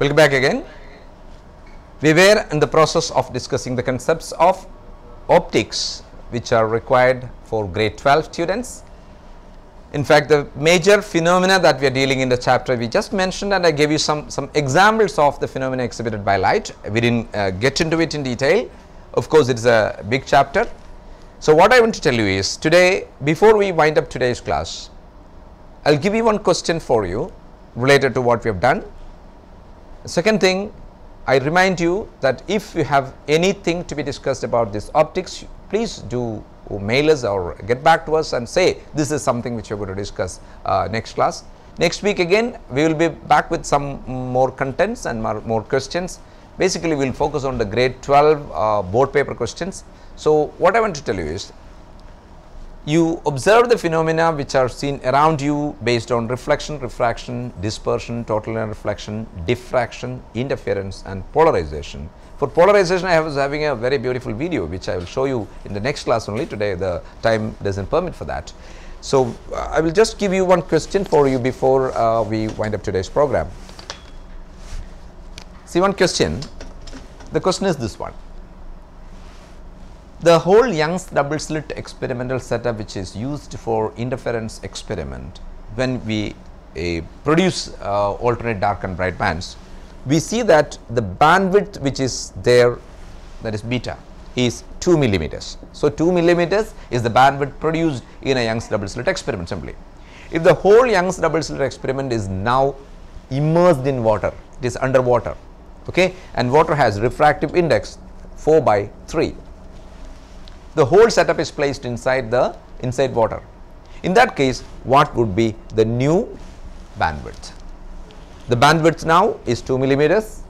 Welcome back again. We were in the process of discussing the concepts of optics which are required for grade 12 students. In fact, the major phenomena that we are dealing in the chapter we just mentioned and I gave you some, some examples of the phenomena exhibited by light. We did not uh, get into it in detail. Of course, it is a big chapter. So, what I want to tell you is today before we wind up today's class, I will give you one question for you related to what we have done. Second thing I remind you that if you have anything to be discussed about this optics, please do mail us or get back to us and say this is something which we are going to discuss uh, next class. Next week again we will be back with some more contents and more, more questions. Basically we will focus on the grade 12 uh, board paper questions. So, what I want to tell you is you observe the phenomena which are seen around you based on reflection, refraction, dispersion, total reflection, diffraction, interference and polarization. For polarization I was having a very beautiful video which I will show you in the next class only today the time does not permit for that. So, uh, I will just give you one question for you before uh, we wind up today's program. See one question, the question is this one the whole Young's double slit experimental setup which is used for interference experiment when we uh, produce uh, alternate dark and bright bands, we see that the bandwidth which is there that is beta is 2 millimeters. So, 2 millimeters is the bandwidth produced in a Young's double slit experiment simply. If the whole Young's double slit experiment is now immersed in water, it is underwater okay, and water has refractive index 4 by 3 the whole setup is placed inside the inside water. In that case what would be the new bandwidth? The bandwidth now is 2 millimeters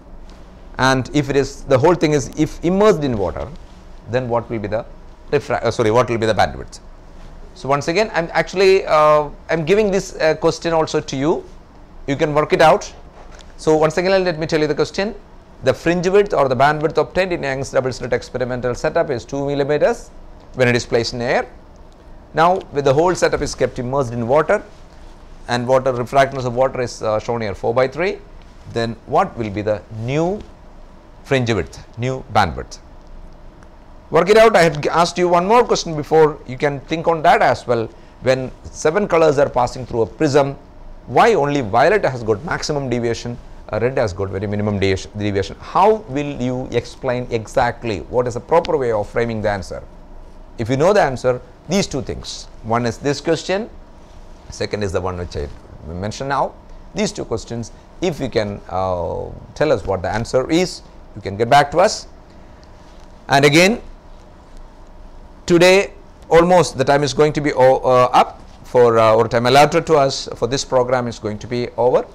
and if it is the whole thing is if immersed in water then what will be the uh, sorry what will be the bandwidth. So, once again I am actually uh, I am giving this uh, question also to you you can work it out. So, once again let me tell you the question the fringe width or the bandwidth obtained in Young's double slit experimental setup is 2 millimeters when it is placed in air. Now, with the whole setup is kept immersed in water and water refractance of water is uh, shown here 4 by 3, then what will be the new fringe width, new bandwidth. Work it out, I had asked you one more question before, you can think on that as well. When 7 colors are passing through a prism, why only violet has got maximum deviation red has got very minimum deviation. How will you explain exactly what is the proper way of framing the answer? If you know the answer, these two things, one is this question, second is the one which I mentioned now. These two questions, if you can uh, tell us what the answer is, you can get back to us. And again, today almost the time is going to be uh, up for uh, time allotted to us for this program is going to be over.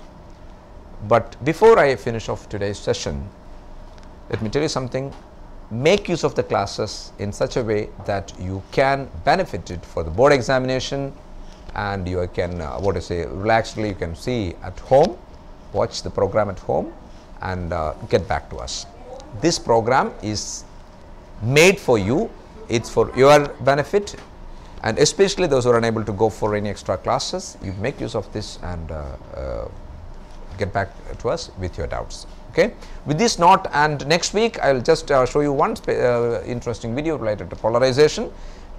But before I finish off today's session, let me tell you something make use of the classes in such a way that you can benefit it for the board examination and you can uh, what I say relaxedly you can see at home, watch the program at home and uh, get back to us. This program is made for you, it is for your benefit and especially those who are unable to go for any extra classes, you make use of this and uh, uh get back to us with your doubts. Okay. With this note and next week I will just uh, show you one uh, interesting video related to polarization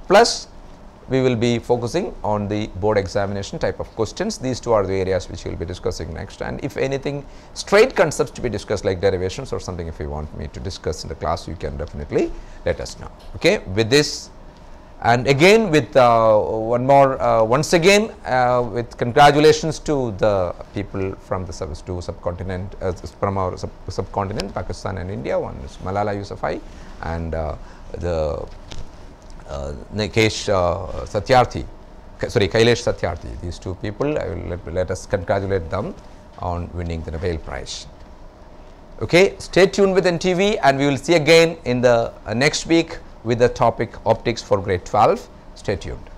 plus we will be focusing on the board examination type of questions. These two are the areas which we will be discussing next and if anything straight concepts to be discussed like derivations or something if you want me to discuss in the class you can definitely let us know. Okay. With this and again with uh, one more uh, once again uh, with congratulations to the people from the to subcontinent uh, from our sub subcontinent Pakistan and India. One is Malala Yousafzai and uh, the uh, Nikesh Satyarthi sorry Kailash Satyarthi. These two people let, let us congratulate them on winning the Nobel Prize. Okay, stay tuned with NTV and we will see again in the next week with the topic optics for grade 12. Stay tuned.